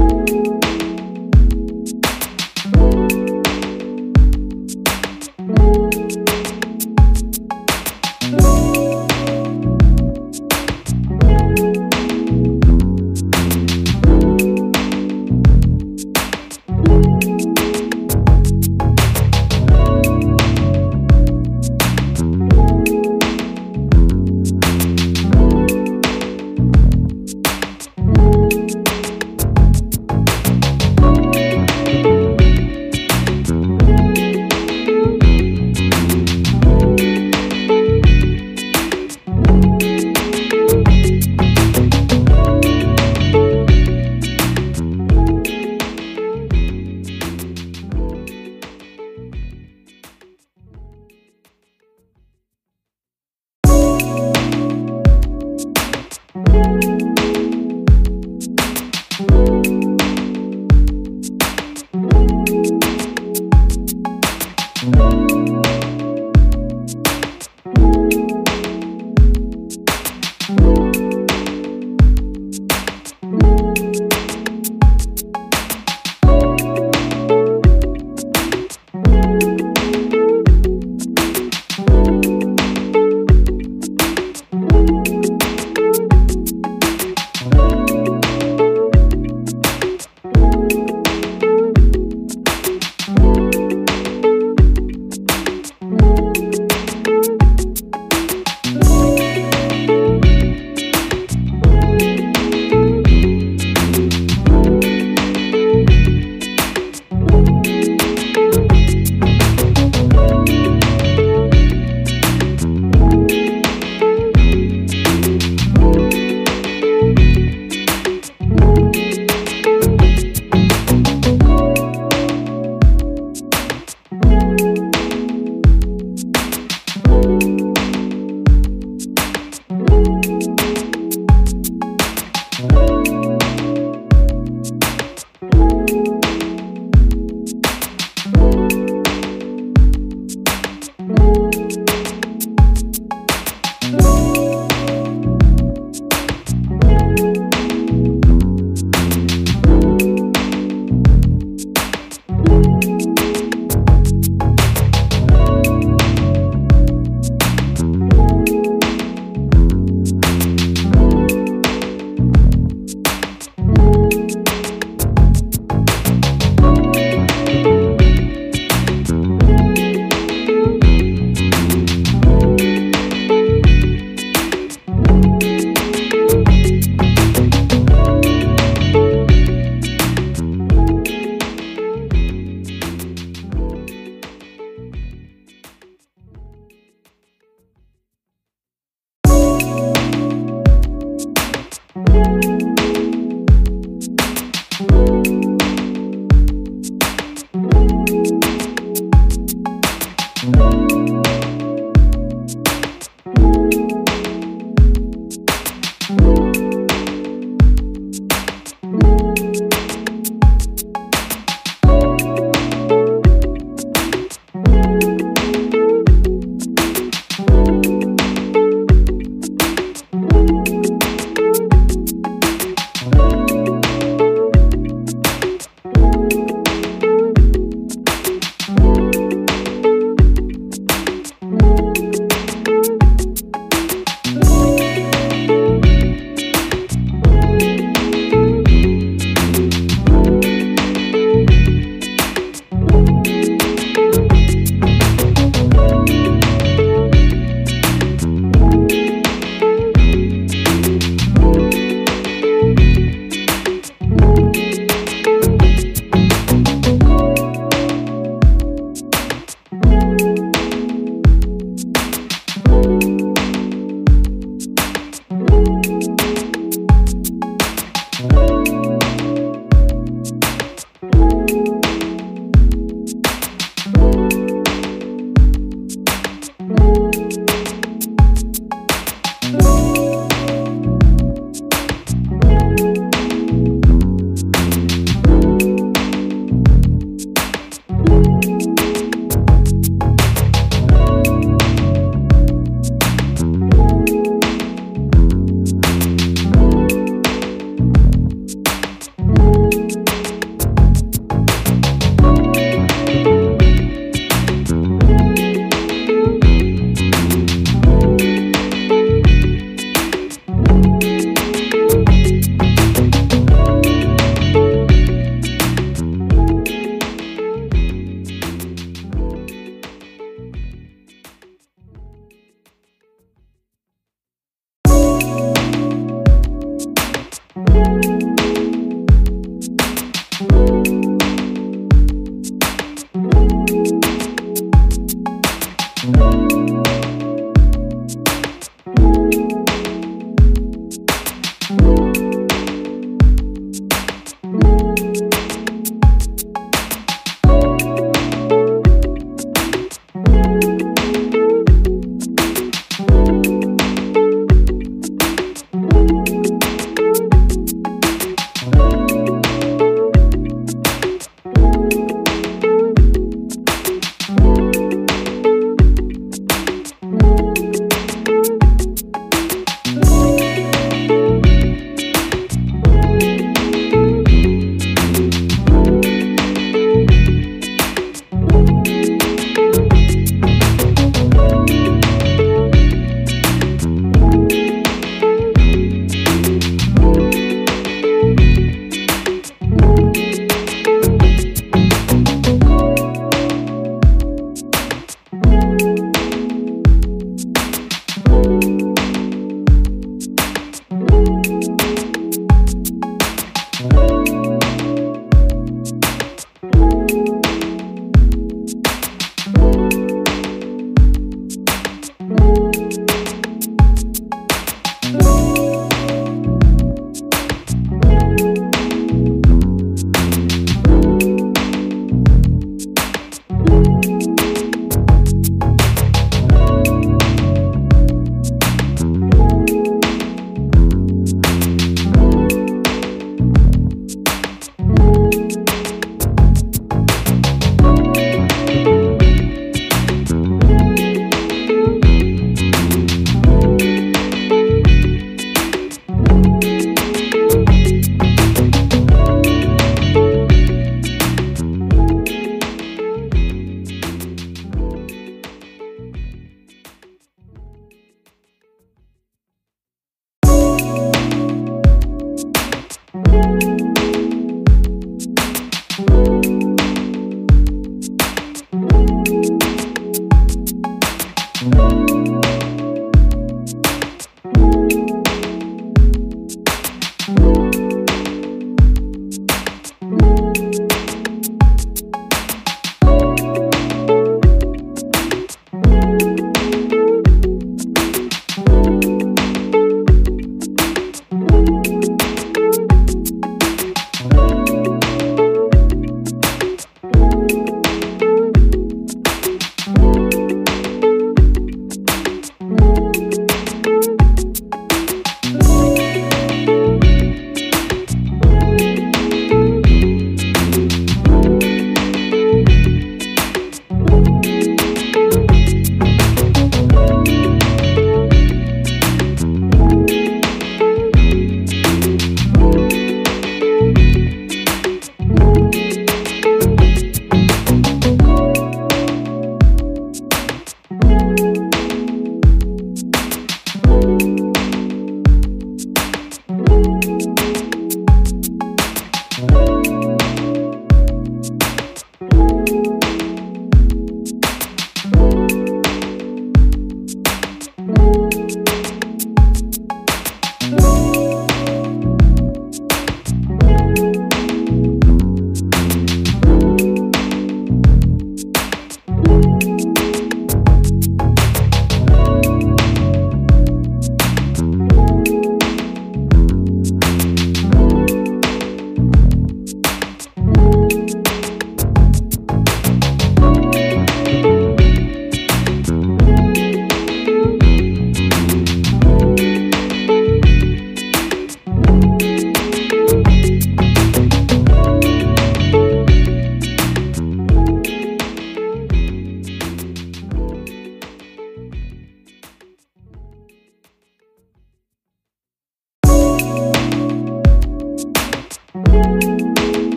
you